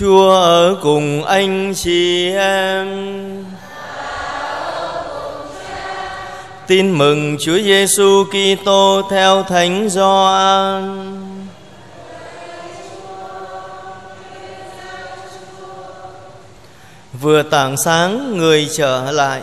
Chúa ở cùng anh chị em. Tin mừng Chúa Giêsu Kitô theo Thánh Gioan. Vừa tảng sáng người trở lại.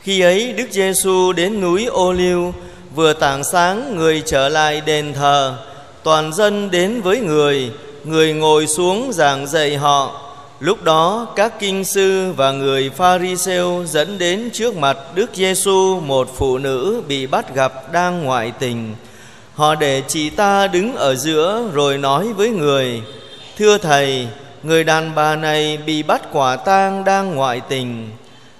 Khi ấy Đức Giêsu đến núi Ô Liu, vừa tảng sáng người trở lại đền thờ, toàn dân đến với người, người ngồi xuống giảng dạy họ. Lúc đó các kinh sư và người Pharisêu dẫn đến trước mặt Đức Giêsu một phụ nữ bị bắt gặp đang ngoại tình. Họ để chị ta đứng ở giữa rồi nói với người: "Thưa thầy, người đàn bà này bị bắt quả tang đang ngoại tình.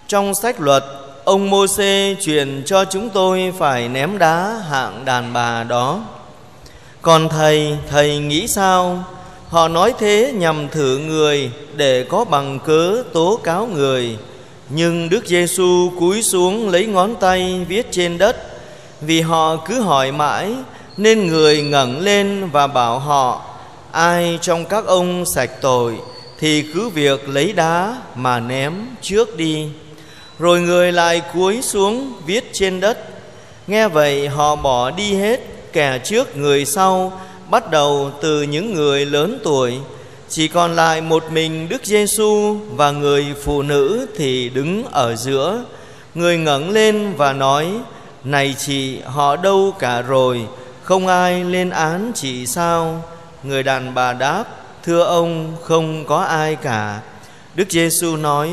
Trong sách luật, ông Môsê truyền cho chúng tôi phải ném đá hạng đàn bà đó. Còn thầy, thầy nghĩ sao?" Họ nói thế nhằm thử người để có bằng cớ tố cáo người. Nhưng Đức Giêsu cúi xuống lấy ngón tay viết trên đất. Vì họ cứ hỏi mãi, nên người ngẩng lên và bảo họ: Ai trong các ông sạch tội thì cứ việc lấy đá mà ném trước đi. Rồi người lại cúi xuống viết trên đất. Nghe vậy họ bỏ đi hết, kẻ trước người sau bắt đầu từ những người lớn tuổi chỉ còn lại một mình Đức Giêsu và người phụ nữ thì đứng ở giữa. Người ngẩng lên và nói: "Này chị, họ đâu cả rồi? Không ai lên án chị sao?" Người đàn bà đáp: "Thưa ông, không có ai cả." Đức Giêsu nói: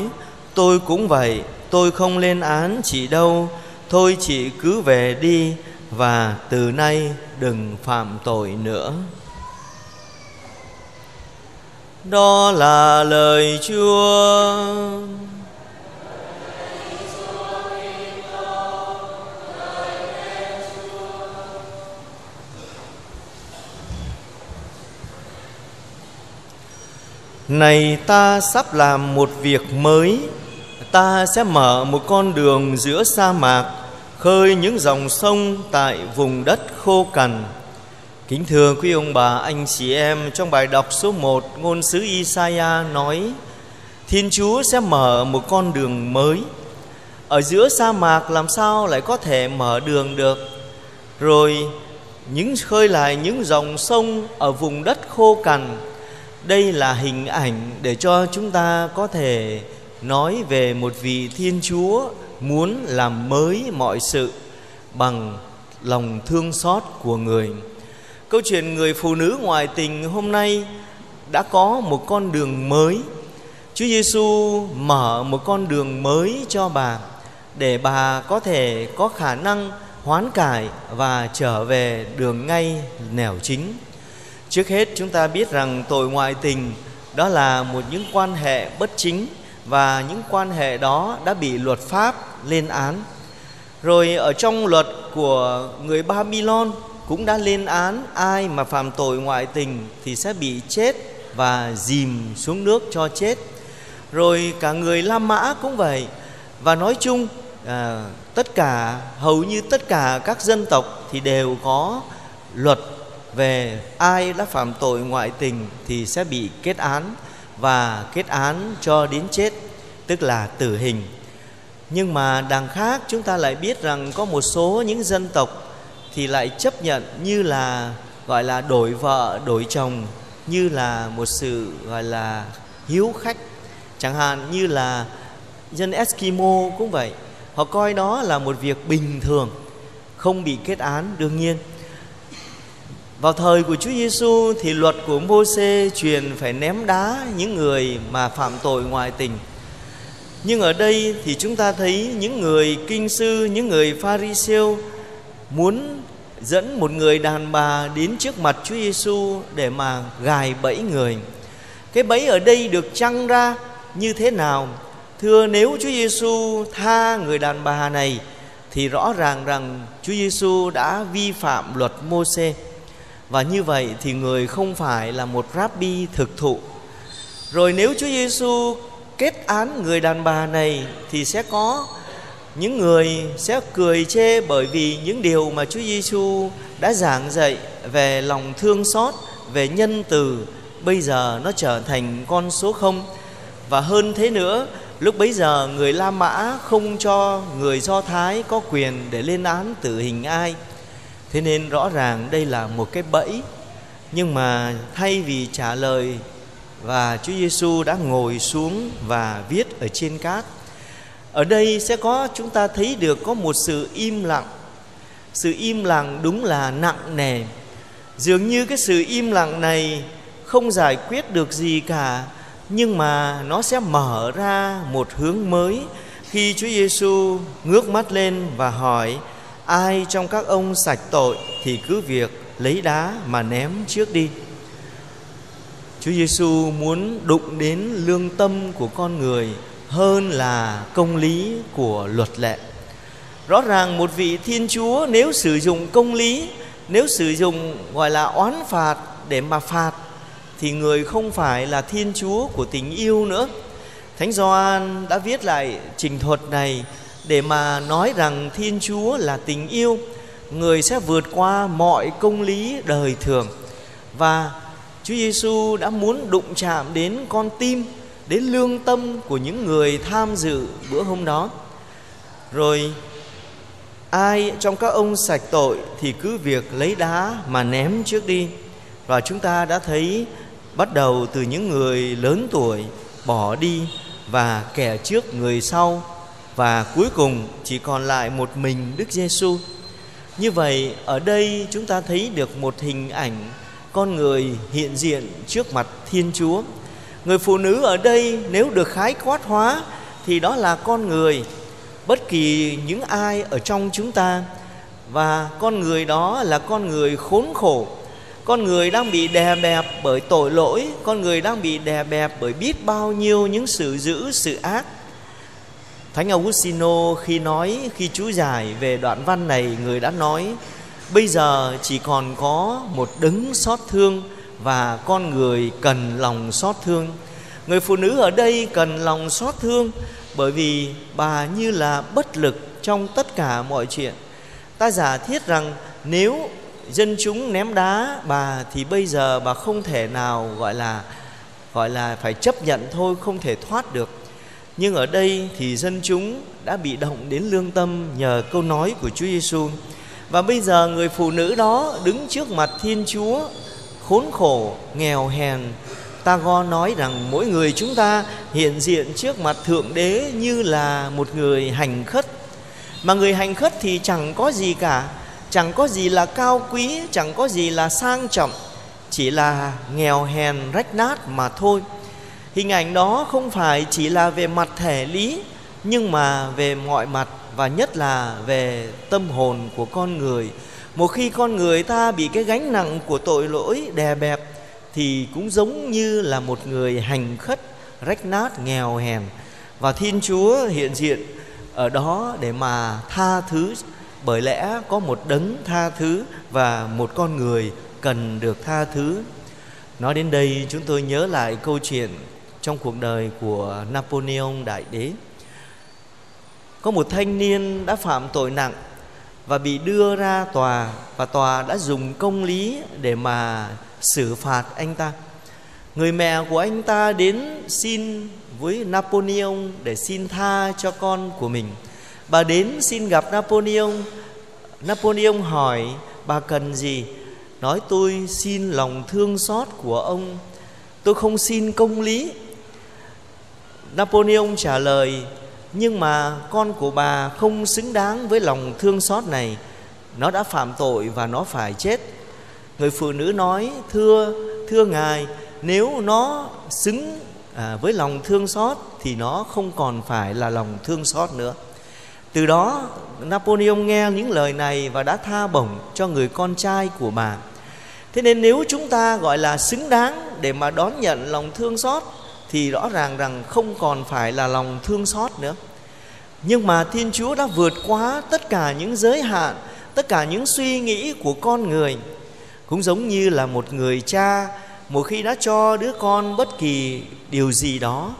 "Tôi cũng vậy, tôi không lên án chị đâu. Thôi chị cứ về đi và từ nay đừng phạm tội nữa. Đó là lời chúa. Này ta sắp làm một việc mới, ta sẽ mở một con đường giữa sa mạc khơi những dòng sông tại vùng đất khô cằn. Kính thưa quý ông bà, anh chị em, trong bài đọc số 1, ngôn sứ Isaiah nói Thiên Chúa sẽ mở một con đường mới. Ở giữa sa mạc làm sao lại có thể mở đường được? Rồi những khơi lại những dòng sông ở vùng đất khô cằn. Đây là hình ảnh để cho chúng ta có thể nói về một vị Thiên Chúa muốn làm mới mọi sự bằng lòng thương xót của người câu chuyện người phụ nữ ngoại tình hôm nay đã có một con đường mới Chúa Giêsu mở một con đường mới cho bà để bà có thể có khả năng hoán cải và trở về đường ngay nẻo chính. Trước hết, chúng ta biết rằng tội ngoại tình đó là một những quan hệ bất chính và những quan hệ đó đã bị luật pháp lên án. Rồi ở trong luật của người Babylon cũng đã lên án ai mà phạm tội ngoại tình thì sẽ bị chết và dìm xuống nước cho chết. Rồi cả người La Mã cũng vậy. Và nói chung à, tất cả hầu như tất cả các dân tộc thì đều có luật về ai đã phạm tội ngoại tình thì sẽ bị kết án và kết án cho đến chết tức là tử hình nhưng mà đằng khác chúng ta lại biết rằng có một số những dân tộc thì lại chấp nhận như là, gọi là đổi vợ, đổi chồng, như là một sự, gọi là hiếu khách. Chẳng hạn như là dân Eskimo cũng vậy, họ coi đó là một việc bình thường, không bị kết án đương nhiên. Vào thời của Chúa Giêsu thì luật của Môsê truyền phải ném đá những người mà phạm tội ngoại tình nhưng ở đây thì chúng ta thấy những người kinh sư, những người pha pharisêu muốn dẫn một người đàn bà đến trước mặt Chúa Giêsu để mà gài bẫy người. Cái bẫy ở đây được trăng ra như thế nào? Thưa, nếu Chúa Giêsu tha người đàn bà này, thì rõ ràng rằng Chúa Giêsu đã vi phạm luật Môsê. Và như vậy thì người không phải là một rabbi thực thụ. Rồi nếu Chúa Giêsu án người đàn bà này thì sẽ có. Những người sẽ cười chê bởi vì những điều mà Chúa Giêsu đã giảng dạy về lòng thương xót, về nhân từ, bây giờ nó trở thành con số không. Và hơn thế nữa lúc bấy giờ người la mã không cho người do thái có quyền để lên án tử hình ai. Thế nên rõ ràng đây là một cái bẫy. Nhưng mà thay vì trả lời và Chúa Giêsu đã ngồi xuống và viết ở trên cát. Ở đây sẽ có chúng ta thấy được có một sự im lặng. Sự im lặng đúng là nặng nề. Dường như cái sự im lặng này không giải quyết được gì cả, nhưng mà nó sẽ mở ra một hướng mới khi Chúa Giêsu ngước mắt lên và hỏi: Ai trong các ông sạch tội thì cứ việc lấy đá mà ném trước đi. Chúa Giêsu muốn đụng đến lương tâm của con người hơn là công lý của luật lệ. Rõ ràng một vị Thiên Chúa nếu sử dụng công lý, nếu sử dụng gọi là oán phạt để mà phạt thì người không phải là Thiên Chúa của tình yêu nữa. Thánh Gioan đã viết lại trình thuật này để mà nói rằng Thiên Chúa là tình yêu, người sẽ vượt qua mọi công lý đời thường và Chúa Giêsu đã muốn đụng chạm đến con tim, đến lương tâm của những người tham dự bữa hôm đó. Rồi ai trong các ông sạch tội thì cứ việc lấy đá mà ném trước đi. Và chúng ta đã thấy bắt đầu từ những người lớn tuổi bỏ đi và kẻ trước người sau và cuối cùng chỉ còn lại một mình Đức Giêsu. Như vậy ở đây chúng ta thấy được một hình ảnh con người hiện diện trước mặt Thiên Chúa. Người phụ nữ ở đây nếu được khái quát hóa thì đó là con người. Bất kỳ những ai ở trong chúng ta và con người đó là con người khốn khổ. Con người đang bị đè bẹp bởi tội lỗi, con người đang bị đè bẹp bởi biết bao nhiêu những sự dữ sự ác. Thánh augustino khi nói, khi chú giải về đoạn văn này, người đã nói bây giờ chỉ còn có một đấng xót thương và con người cần lòng xót thương. Người phụ nữ ở đây cần lòng xót thương bởi vì bà như là bất lực trong tất cả mọi chuyện. Ta giả thiết rằng nếu dân chúng ném đá bà thì bây giờ bà không thể nào gọi là gọi là phải chấp nhận thôi, không thể thoát được. Nhưng ở đây thì dân chúng đã bị động đến lương tâm nhờ câu nói của Chúa Giêsu và bây giờ người phụ nữ đó đứng trước mặt Thiên Chúa khốn khổ, nghèo hèn. Ta go nói rằng mỗi người chúng ta hiện diện trước mặt Thượng Đế như là một người hành khất. Mà người hành khất thì chẳng có gì cả, chẳng có gì là cao quý, chẳng có gì là sang trọng, chỉ là nghèo hèn rách nát mà thôi. Hình ảnh đó không phải chỉ là về mặt thể lý nhưng mà về mọi mặt và nhất là về tâm hồn của con người. Một khi con người ta bị cái gánh nặng của tội lỗi đè bẹp, thì cũng giống như là một người hành khất, rách nát, nghèo hèn. Và thiên chúa hiện diện ở đó để mà tha thứ, bởi lẽ có một đấng tha thứ và một con người cần được tha thứ. Nói đến đây, chúng tôi nhớ lại câu chuyện trong cuộc đời của napoleon đại đế có một thanh niên đã phạm tội nặng và bị đưa ra tòa, và tòa đã dùng công lý để mà xử phạt anh ta. Người mẹ của anh ta đến xin với napoleon để xin tha cho con của mình. Bà đến xin gặp napoleon. Napoleon hỏi, bà cần gì? Nói tôi xin lòng thương xót của ông. Tôi không xin công lý. Napoleon trả lời nhưng mà con của bà không xứng đáng với lòng thương xót này. Nó đã phạm tội và nó phải chết. Người phụ nữ nói thưa thưa ngài nếu nó xứng à, với lòng thương xót thì nó không còn phải là lòng thương xót nữa. Từ đó napoleon nghe những lời này và đã tha bổng cho người con trai của bà. Thế nên nếu chúng ta gọi là xứng đáng để mà đón nhận lòng thương xót thì rõ ràng rằng không còn phải là lòng thương xót nữa. Nhưng mà thiên chúa đã vượt qua tất cả những giới hạn, tất cả những suy nghĩ của con người. Cũng giống như là một người cha, một khi đã cho đứa con bất kỳ điều gì đó,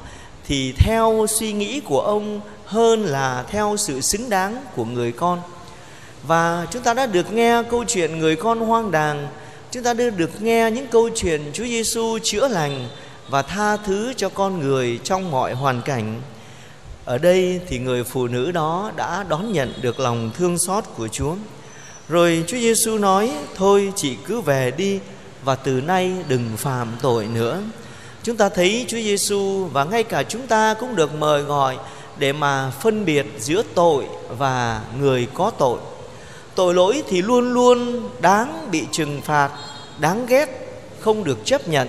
thì theo suy nghĩ của ông hơn là theo sự xứng đáng của người con. Và chúng ta đã được nghe câu chuyện người con hoang đàng, chúng ta đã được nghe những câu chuyện Chúa Giêsu chữa lành và tha thứ cho con người trong mọi hoàn cảnh. Ở đây thì người phụ nữ đó đã đón nhận được lòng thương xót của Chúa. Rồi Chúa Giêsu nói: "Thôi chị cứ về đi và từ nay đừng phạm tội nữa." Chúng ta thấy Chúa Giêsu và ngay cả chúng ta cũng được mời gọi để mà phân biệt giữa tội và người có tội. Tội lỗi thì luôn luôn đáng bị trừng phạt, đáng ghét, không được chấp nhận.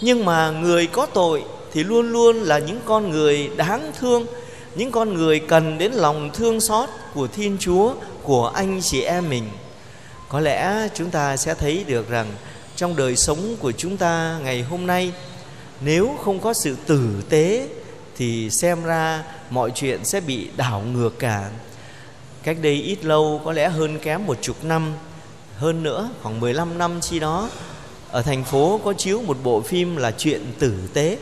Nhưng mà người có tội thì luôn luôn là những con người đáng thương, những con người cần đến lòng thương xót của Thiên Chúa, của anh chị em mình. Có lẽ chúng ta sẽ thấy được rằng trong đời sống của chúng ta ngày hôm nay nếu không có sự tử tế thì xem ra mọi chuyện sẽ bị đảo ngược cả cách đây ít lâu có lẽ hơn kém một chục năm hơn nữa khoảng 15 năm chi đó ở thành phố có chiếu một bộ phim là chuyện tử tế.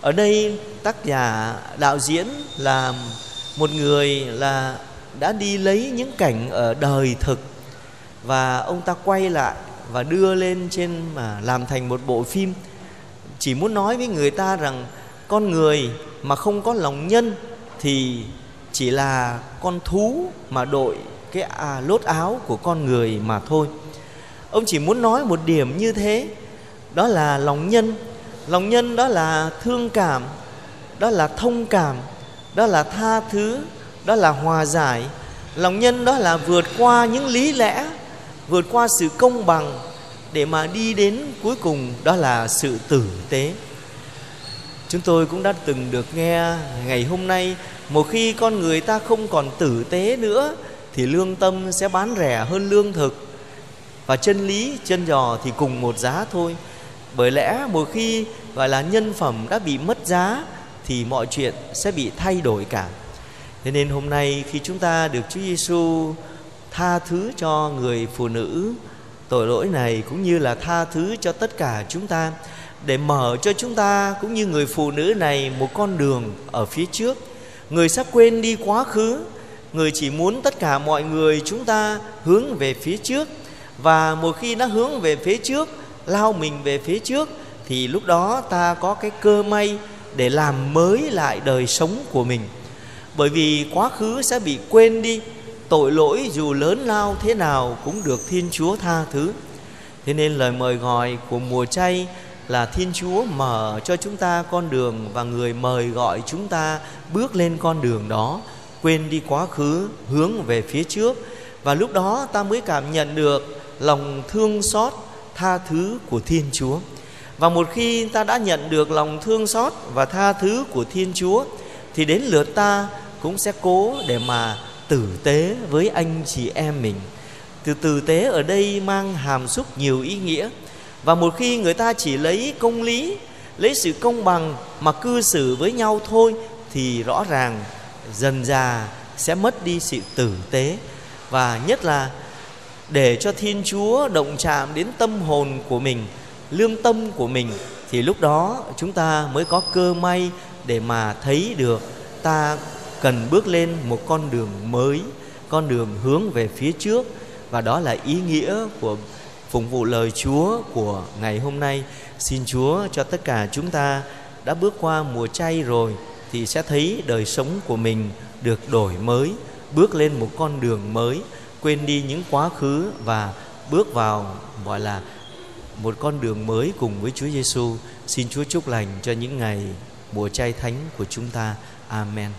Ở đây tác giả đạo diễn là một người là đã đi lấy những cảnh ở đời thực và ông ta quay lại và đưa lên trên mà làm thành một bộ phim. Chỉ muốn nói với người ta rằng con người mà không có lòng nhân thì chỉ là con thú mà đội cái à, lốt áo của con người mà thôi ông chỉ muốn nói một điểm như thế. Đó là lòng nhân. Lòng nhân đó là thương cảm, đó là thông cảm, đó là tha thứ, đó là hòa giải. Lòng nhân đó là vượt qua những lý lẽ, vượt qua sự công bằng để mà đi đến cuối cùng, đó là sự tử tế. Chúng tôi cũng đã từng được nghe ngày hôm nay, một khi con người ta không còn tử tế nữa, thì lương tâm sẽ bán rẻ hơn lương thực và chân lý, chân giò thì cùng một giá thôi. Bởi lẽ một khi, gọi là, nhân phẩm đã bị mất giá, thì mọi chuyện sẽ bị thay đổi cả. Thế nên hôm nay khi chúng ta được Chúa Giêsu tha thứ cho người phụ nữ, tội lỗi này cũng như là tha thứ cho tất cả chúng ta, để mở cho chúng ta cũng như người phụ nữ này một con đường ở phía trước. Người sắp quên đi quá khứ, người chỉ muốn tất cả mọi người chúng ta hướng về phía trước và một khi nó hướng về phía trước lao mình về phía trước thì lúc đó ta có cái cơ may để làm mới lại đời sống của mình bởi vì quá khứ sẽ bị quên đi tội lỗi dù lớn lao thế nào cũng được Thiên Chúa tha thứ. Thế nên lời mời gọi của mùa chay là Thiên Chúa mở cho chúng ta con đường và người mời gọi chúng ta bước lên con đường đó, quên đi quá khứ, hướng về phía trước và lúc đó ta mới cảm nhận được lòng thương xót, tha thứ của Thiên Chúa. Và một khi ta đã nhận được lòng thương xót và tha thứ của Thiên Chúa thì đến lượt ta cũng sẽ cố để mà tử tế với anh chị em mình. Từ tử tế ở đây mang hàm xúc nhiều ý nghĩa. Và một khi người ta chỉ lấy công lý lấy sự công bằng mà cư xử với nhau thôi thì rõ ràng dần già sẽ mất đi sự tử tế. Và nhất là để cho thiên chúa động chạm đến tâm hồn của mình lương tâm của mình thì lúc đó chúng ta mới có cơ may để mà thấy được ta cần bước lên một con đường mới con đường hướng về phía trước và đó là ý nghĩa của phụng vụ lời Chúa của ngày hôm nay. Xin Chúa cho tất cả chúng ta đã bước qua mùa chay rồi thì sẽ thấy đời sống của mình được đổi mới, bước lên một con đường mới, quên đi những quá khứ và bước vào, gọi là, một con đường mới cùng với Chúa Giêsu. Xin Chúa chúc lành cho những ngày mùa chay thánh của chúng ta. Amen.